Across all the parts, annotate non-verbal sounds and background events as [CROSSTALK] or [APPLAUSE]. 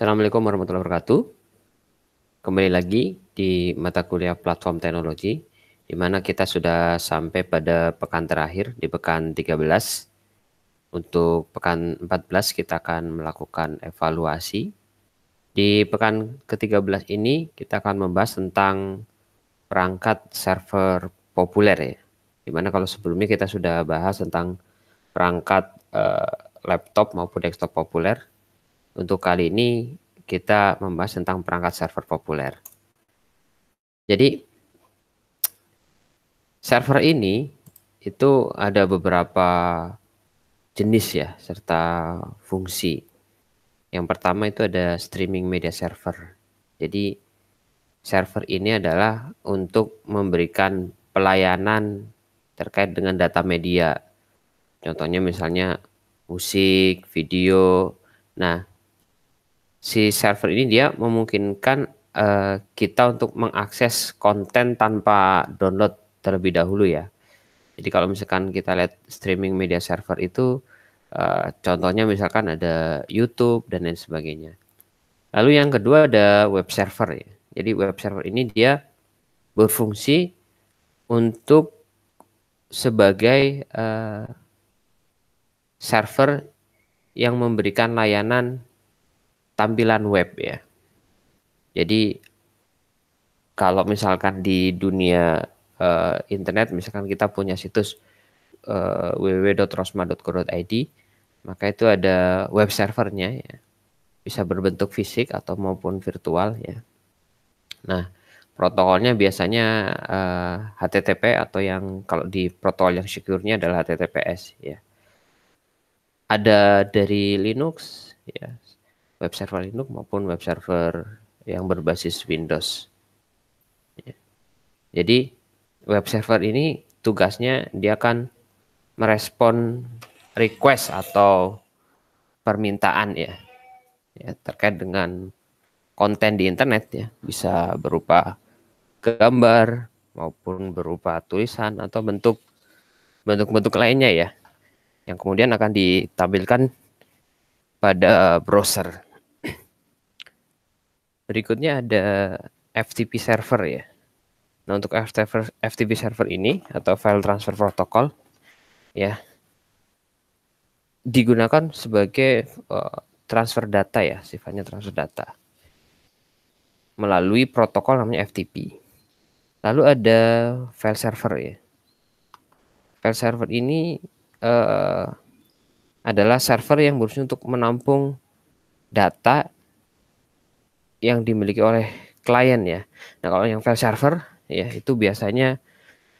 Assalamualaikum warahmatullahi wabarakatuh. Kembali lagi di mata kuliah platform teknologi, di mana kita sudah sampai pada pekan terakhir di pekan 13. Untuk pekan 14 kita akan melakukan evaluasi. Di pekan ke-13 ini kita akan membahas tentang perangkat server populer ya. Di mana kalau sebelumnya kita sudah bahas tentang perangkat eh, laptop maupun desktop populer untuk kali ini kita membahas tentang perangkat server populer. Jadi server ini itu ada beberapa jenis ya serta fungsi. Yang pertama itu ada streaming media server. Jadi server ini adalah untuk memberikan pelayanan terkait dengan data media. Contohnya misalnya musik, video. Nah, si server ini dia memungkinkan uh, kita untuk mengakses konten tanpa download terlebih dahulu ya. Jadi kalau misalkan kita lihat streaming media server itu uh, contohnya misalkan ada YouTube dan lain sebagainya. Lalu yang kedua ada web server ya. Jadi web server ini dia berfungsi untuk sebagai uh, server yang memberikan layanan tampilan web ya. Jadi kalau misalkan di dunia uh, internet misalkan kita punya situs uh, www.rosma.co.id maka itu ada web servernya ya. Bisa berbentuk fisik atau maupun virtual ya. Nah, protokolnya biasanya uh, eh, HTTP atau yang kalau di protokol yang secure-nya adalah HTTPS ya. Ada dari Linux ya web server Linux maupun web server yang berbasis Windows. Ya. Jadi web server ini tugasnya dia akan merespon request atau permintaan ya, ya terkait dengan konten di internet ya bisa berupa gambar maupun berupa tulisan atau bentuk bentuk-bentuk lainnya ya yang kemudian akan ditampilkan pada browser Berikutnya ada FTP server ya. Nah, untuk FTP server ini atau file transfer protocol ya digunakan sebagai uh, transfer data ya, sifatnya transfer data melalui protokol namanya FTP. Lalu ada file server ya. File server ini uh, adalah server yang berfungsi untuk menampung data yang dimiliki oleh klien ya. Nah, kalau yang file server ya itu biasanya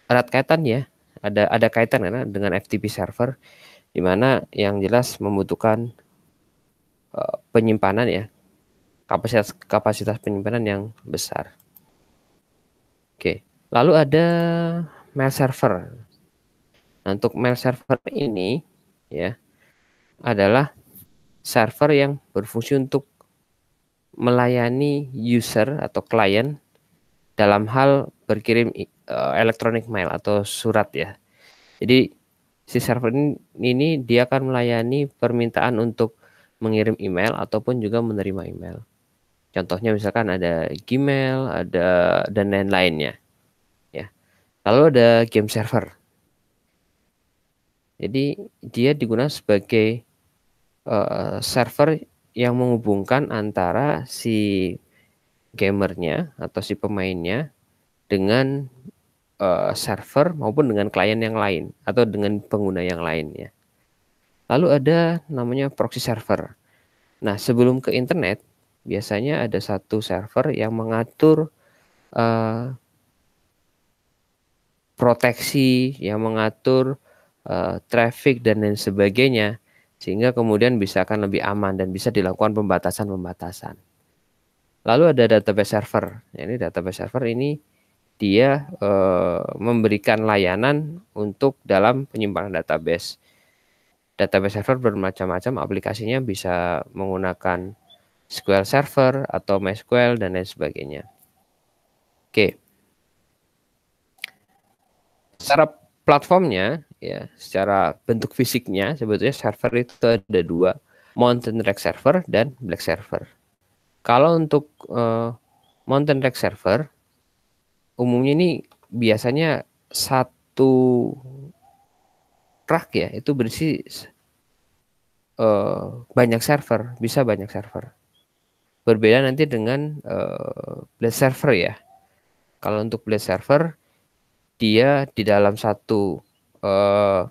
erat kaitan ya. Ada ada kaitan karena dengan FTP server di mana yang jelas membutuhkan uh, penyimpanan ya. Kapasitas kapasitas penyimpanan yang besar. Oke. Lalu ada mail server. Nah, untuk mail server ini ya adalah server yang berfungsi untuk melayani user atau klien dalam hal berkirim uh, electronic mail atau surat ya. Jadi si server ini, ini dia akan melayani permintaan untuk mengirim email ataupun juga menerima email. Contohnya misalkan ada Gmail, ada dan lain-lainnya. Ya. Lalu ada game server. Jadi dia digunakan sebagai uh, server yang menghubungkan antara si gamernya atau si pemainnya dengan uh, server maupun dengan klien yang lain atau dengan pengguna yang lainnya. Lalu ada namanya proxy server. Nah, sebelum ke internet, biasanya ada satu server yang mengatur uh, proteksi, yang mengatur uh, traffic dan lain sebagainya sehingga kemudian bisa akan lebih aman dan bisa dilakukan pembatasan-pembatasan. Lalu ada database server. Ya, ini database server ini dia e, memberikan layanan untuk dalam penyimpanan database. Database server bermacam-macam aplikasinya bisa menggunakan SQL Server atau MySQL dan lain sebagainya. Oke. Secara platformnya ya secara bentuk fisiknya sebetulnya server itu ada dua mountain rack server dan black server Kalau untuk uh, Mountain Rack server umumnya ini biasanya satu rack ya itu berisi uh, banyak server, bisa banyak server. Berbeda nanti dengan uh, blade server ya. Kalau untuk blade server dia di dalam satu uh,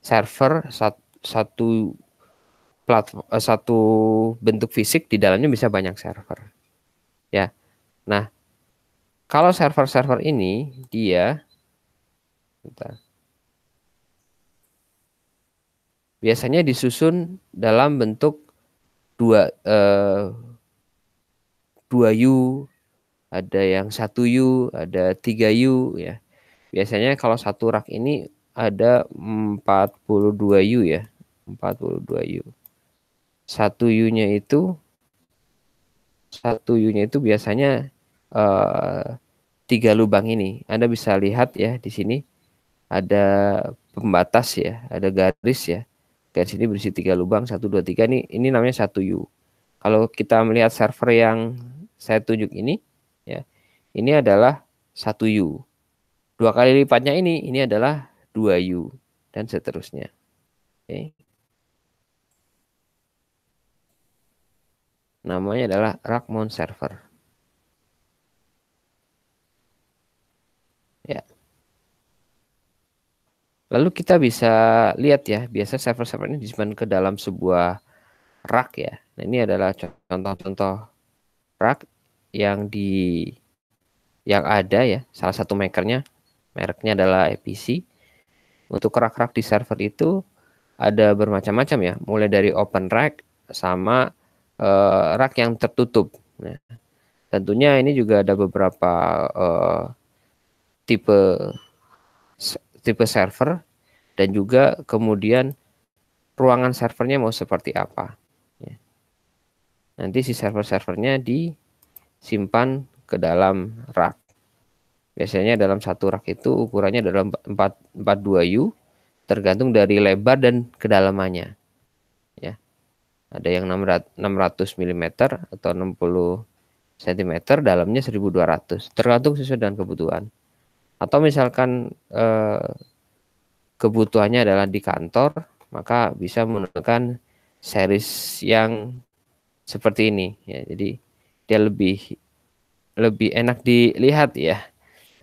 server satu, satu platform satu bentuk fisik di dalamnya bisa banyak server. Ya. Nah, kalau server-server ini dia bentar, biasanya disusun dalam bentuk dua uh, dua U, ada yang satu U, ada tiga U ya. Biasanya kalau satu rak ini ada 42 U ya, 42 U. Satu U-nya itu satu U-nya itu biasanya uh, tiga lubang ini. Anda bisa lihat ya di sini ada pembatas ya, ada garis ya. Garis ini berisi tiga lubang, satu, dua, tiga. Ini, ini namanya satu U. Kalau kita melihat server yang saya tunjuk ini, ya, ini adalah satu U. Dua kali lipatnya ini, ini adalah dua U dan seterusnya. Oke. Namanya adalah rack mount server. Ya. Lalu kita bisa lihat ya, biasa server-server ini disimpan ke dalam sebuah rak ya. Nah, ini adalah contoh-contoh rak yang di yang ada ya. Salah satu makernya, mereknya adalah EPC. Untuk rak-rak di server itu ada bermacam-macam ya, mulai dari open rack sama uh, rak yang tertutup. Nah, tentunya ini juga ada beberapa uh, tipe tipe server dan juga kemudian ruangan servernya mau seperti apa. Ya. Nanti si server-servernya disimpan ke dalam rak. Biasanya dalam satu rak itu ukurannya dalam 4, 42 U tergantung dari lebar dan kedalamannya. Ya. Ada yang 600, 600 mm atau 60 cm, dalamnya 1200. Tergantung sesuai dengan kebutuhan. Atau misalkan eh, kebutuhannya adalah di kantor, maka bisa menggunakan series yang seperti ini ya. Jadi dia lebih lebih enak dilihat ya.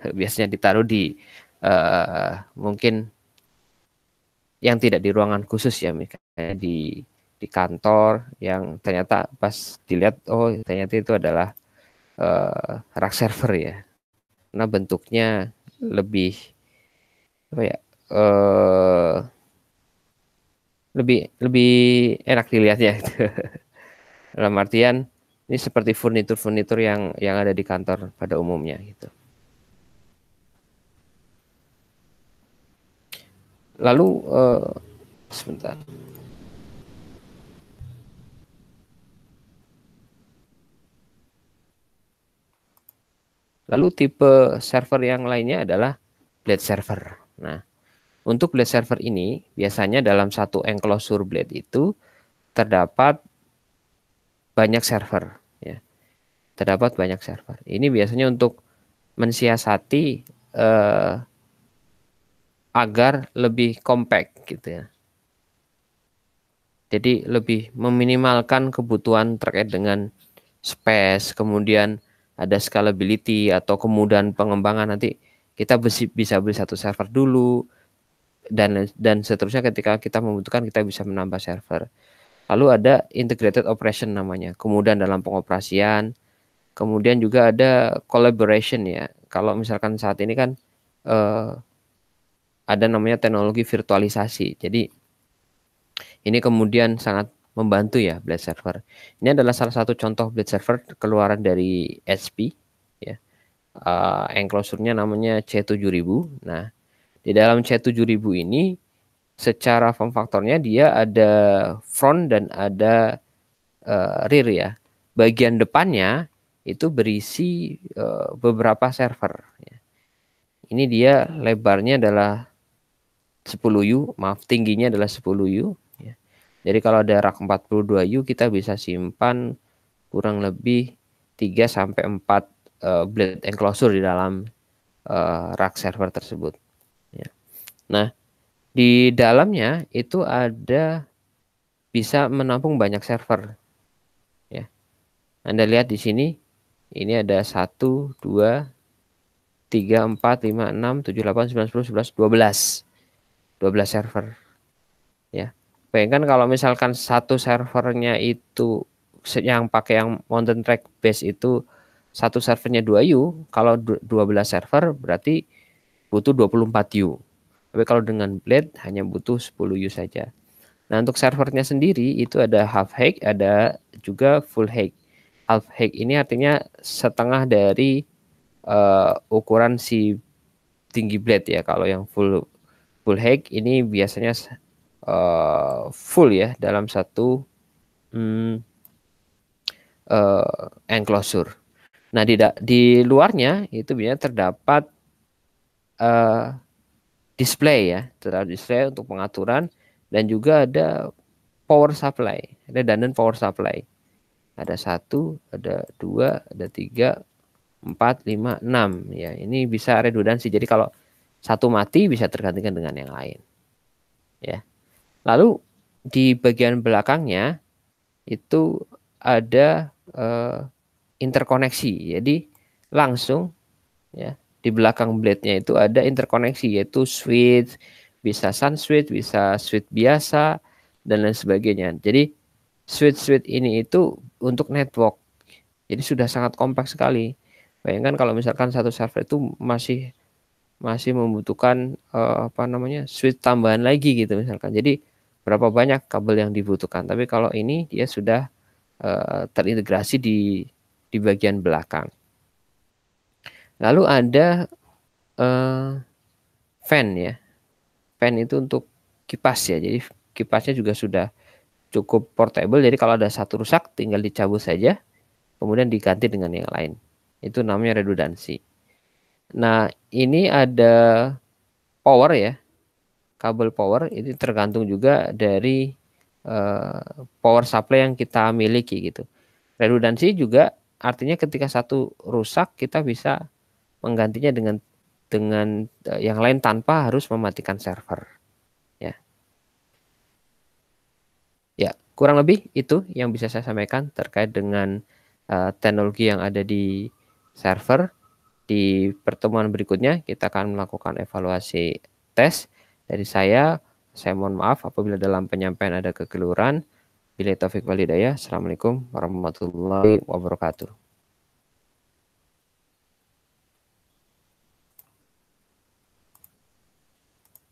Biasanya ditaruh di uh, mungkin yang tidak di ruangan khusus ya, misalnya di di kantor yang ternyata pas dilihat oh ternyata itu adalah uh, rack server ya. Karena bentuknya lebih apa ya uh, lebih lebih enak dilihatnya gitu. [LAUGHS] dalam artian ini seperti furnitur-furnitur yang yang ada di kantor pada umumnya gitu. Lalu uh, sebentar. Lalu tipe server yang lainnya adalah blade server. Nah, untuk blade server ini, biasanya dalam satu enclosure blade itu terdapat banyak server. Ya. Terdapat banyak server. Ini biasanya untuk mensiasati eh, agar lebih compact gitu ya. Jadi lebih meminimalkan kebutuhan terkait dengan space, kemudian ada scalability atau kemudahan pengembangan nanti kita bisa beli satu server dulu, dan dan seterusnya ketika kita membutuhkan kita bisa menambah server. Lalu ada integrated operation namanya, kemudian dalam pengoperasian, kemudian juga ada collaboration ya. Kalau misalkan saat ini kan uh, ada namanya teknologi virtualisasi. Jadi ini kemudian sangat membantu ya Blade Server. Ini adalah salah satu contoh Blade Server keluaran dari SP ya. Uh, enclosure-nya namanya C7000. Nah, di dalam C7000 ini secara form faktornya dia ada front dan ada uh, rear ya. Bagian depannya itu berisi uh, beberapa server. Ya. Ini dia lebarnya adalah 10U, maaf tingginya adalah 10U. Ya. Jadi kalau ada rak 42U kita bisa simpan kurang lebih 3 sampai 4 uh, blade enclosure di dalam uh, rack server tersebut. Ya. Nah, di dalamnya itu ada bisa menampung banyak server. Ya. Anda lihat di sini, ini ada 1, 2, 3, 4, 5, 6, 7, 8, 9, 10, 11, 12. 12 server. Ya. Bayangkan kalau misalkan satu servernya itu yang pakai yang mountain track base itu satu servernya 2U, kalau 12 server berarti butuh 24U. Tapi kalau dengan blade hanya butuh 10U saja. Nah, untuk servernya sendiri itu ada half hake, ada juga full hake. Half hake ini artinya setengah dari uh, ukuran si tinggi blade ya. Kalau yang full full hake ini biasanya uh, full ya dalam satu hmm, uh, enclosure. Nah, di di luarnya itu biasanya terdapat uh, display ya, terdapat display untuk pengaturan dan juga ada power supply, ada redundant power supply. Ada satu, ada dua, ada tiga, empat, lima, enam. Ya, ini bisa redundansi. Jadi kalau satu mati bisa tergantikan dengan yang lain. Ya. Lalu di bagian belakangnya itu ada uh, interkoneksi. Jadi langsung ya di belakang blade-nya itu ada interkoneksi yaitu switch, bisa sun switch, bisa switch biasa dan lain sebagainya. Jadi switch-switch ini itu untuk network. Jadi sudah sangat kompleks sekali. Bayangkan kalau misalkan satu server itu masih masih membutuhkan uh, apa namanya switch tambahan lagi gitu misalkan. Jadi berapa banyak kabel yang dibutuhkan. Tapi kalau ini dia sudah uh, terintegrasi di di bagian belakang. Lalu ada uh, fan ya fan itu untuk kipas ya. Jadi kipasnya juga sudah cukup portable. Jadi kalau ada satu rusak tinggal dicabut saja, kemudian diganti dengan yang lain. Itu namanya redundansi. Nah, ini ada power ya. Kabel power itu tergantung juga dari uh, power supply yang kita miliki gitu. Redundansi juga artinya ketika satu rusak kita bisa menggantinya dengan dengan uh, yang lain tanpa harus mematikan server. Ya. Ya, kurang lebih itu yang bisa saya sampaikan terkait dengan uh, teknologi yang ada di server. Di pertemuan berikutnya kita akan melakukan evaluasi tes dari saya. Saya mohon maaf apabila dalam penyampaian ada kekeliruan. Bila taufik walidayah. Assalamualaikum warahmatullahi wabarakatuh.